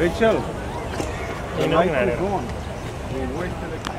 Rachel, the light is gone.